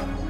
you.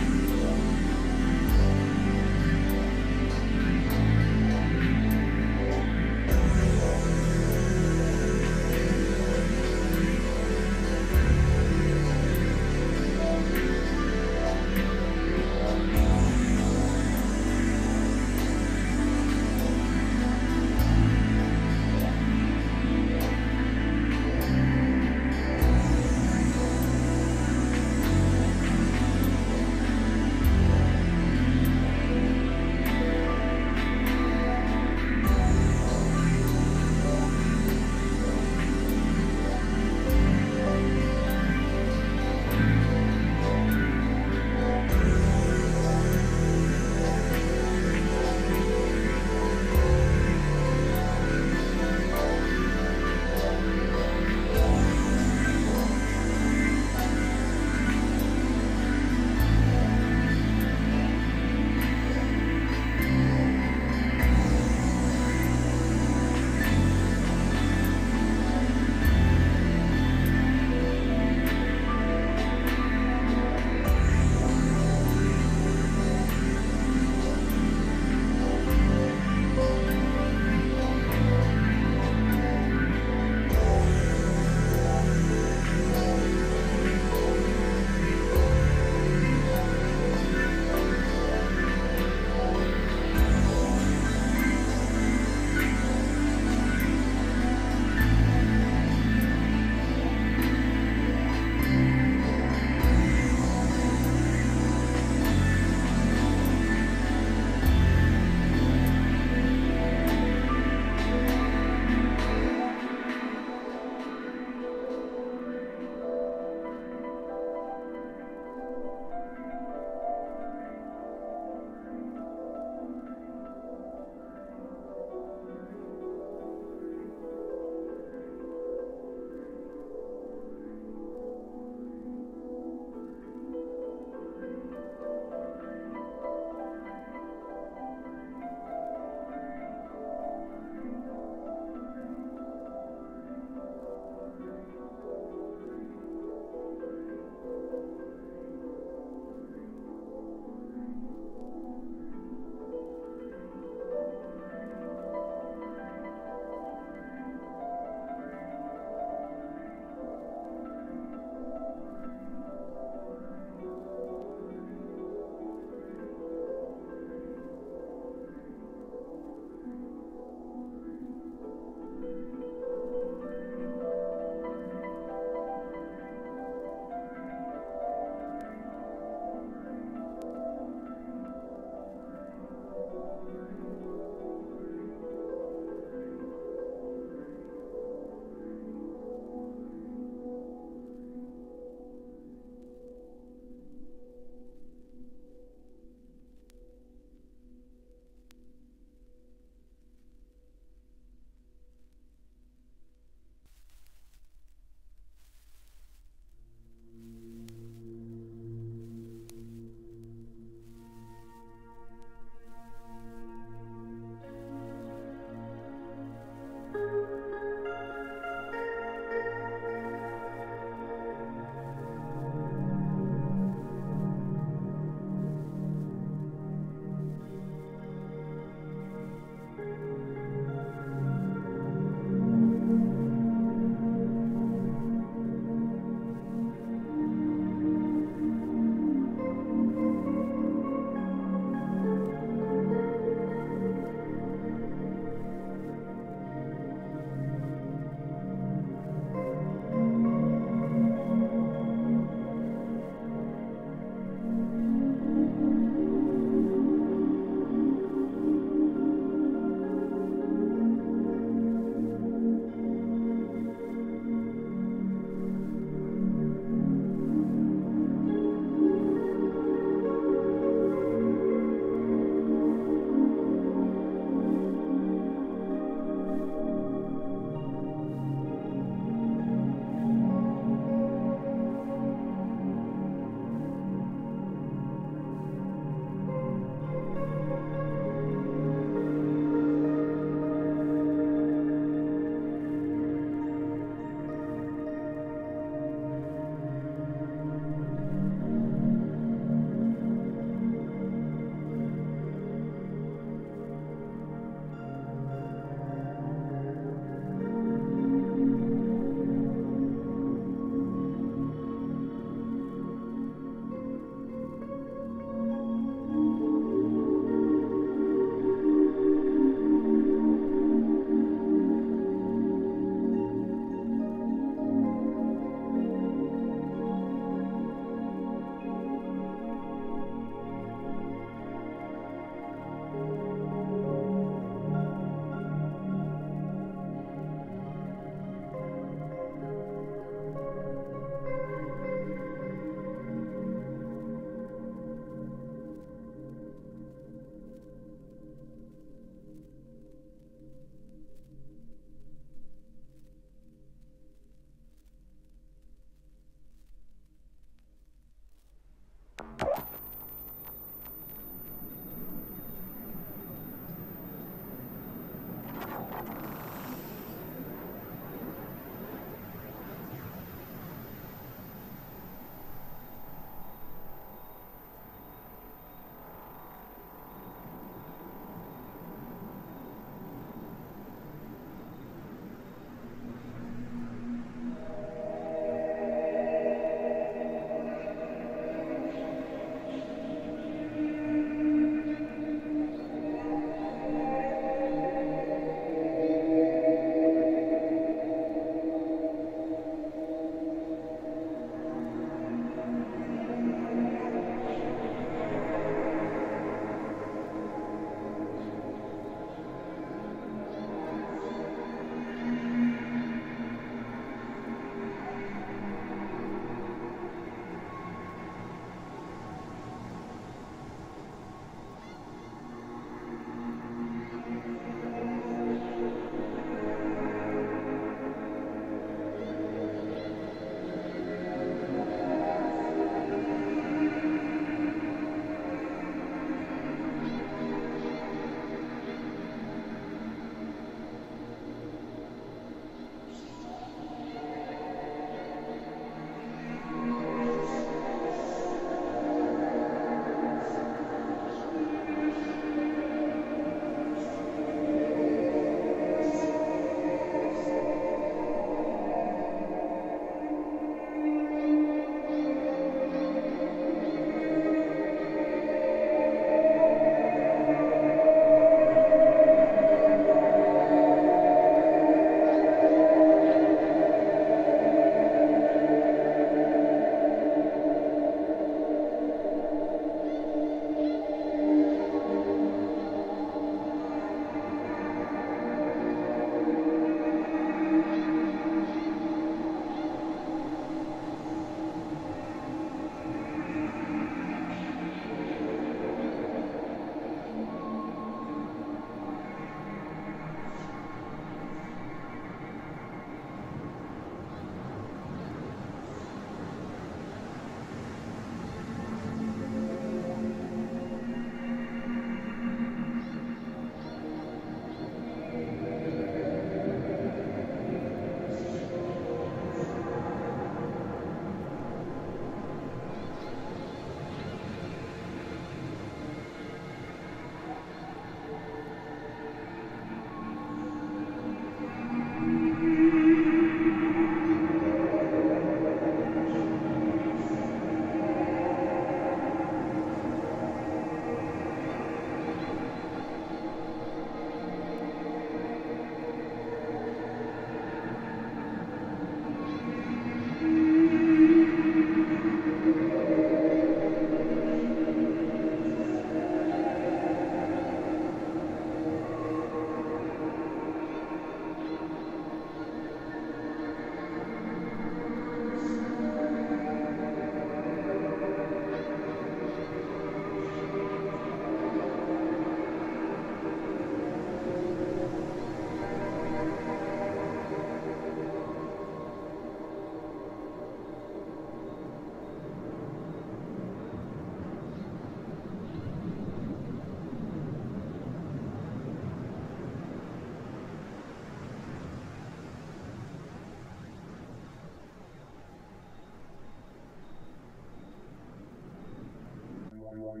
Thank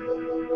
you.